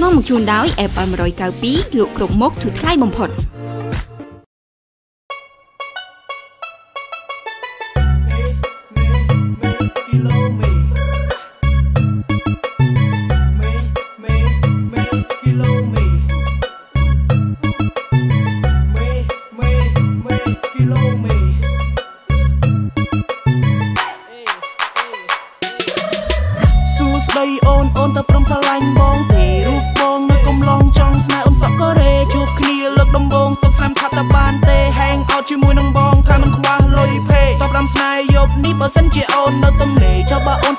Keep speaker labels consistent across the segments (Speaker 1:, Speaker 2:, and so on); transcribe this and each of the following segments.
Speaker 1: នាំមកជូនដោយ F192 លក់គ្រប់មុខគឺថ្លៃបំផុត។
Speaker 2: ដីអូនអូនទៅព្រមស្រឡាញ់បងទេរូបបងនៅកំឡងចង់ស្នេហ៍អូនសក់ក៏រេជួបគ្នាលើកដំបងទុកស្នាមខាត់តែបានទេ hang out ជាមួយនឹងបងថាមិនខ្វះលុយពេកតបដំស្នេហ៍យប់នេះបើសិនជាអូននៅទំនេរចុះបើអូន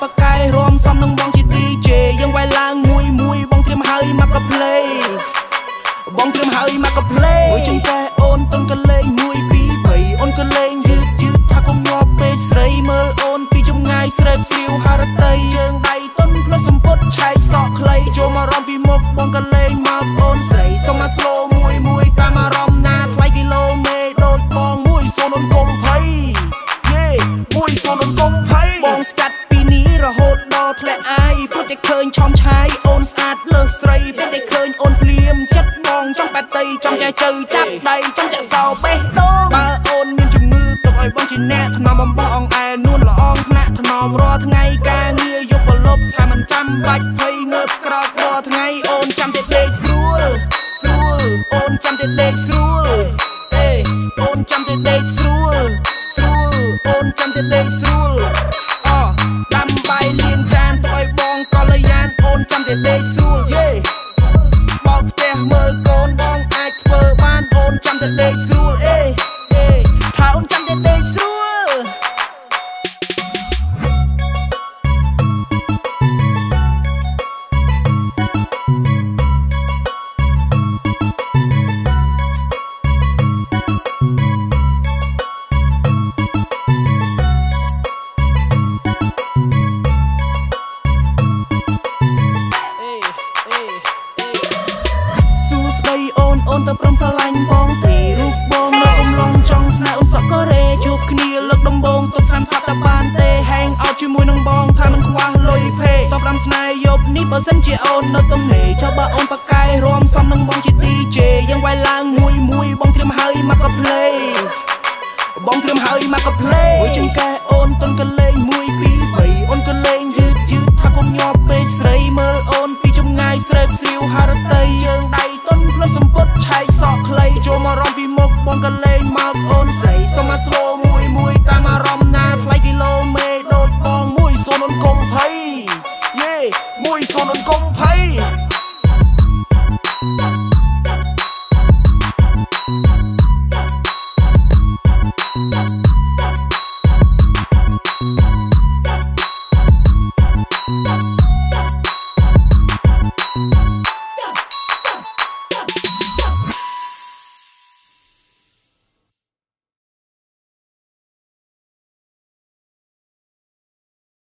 Speaker 2: តែឃើញឆំឆាយអូនស្អាតលើស្រីពេលតែឃើញអូនភ្លាមចិត្តបងចង់បាតីចង់ចែចូវចាប់ដៃចង់ចាក់សោបេះដូងបើអូនមានជំងឺទុកឲ្យបងជាអ្នកថ្នមបំបងអង្អែលនួនល្អងថ្នាក់ថ្នមរាល់ថ្ងៃការងារយប់ប្រលប់ថាមិនចាំបាច់ភ័យងើបក្រោករាល់ថ្ងៃអូនចាំតែដេកស្រួលស្រួលអូនចាំតែដេកស្រួលអេអូនចាំតែដេកស្រួលស្រួលអូនចាំតែដេកស្រួល it made អូនទៅព្រមស្រឡាញ់បងទីរូបបងនៅកំឡុងចង់ស្នេហ៍អូនសក់កូរ៉េជួបគ្នាលើកដំបងទុកស្រាំថាតើបានទេហែងអោតជាមួយនឹងបងថាមិនខ្វះលុយភេតបដាំស្នេហ៍យប់នេះបើសិនជាអូននៅទំនេរចុះបើអូនប៉ាកែរួមសំនឹងបងជា DJ យើងវាយឡើងមួយមួយបងត្រៀមហា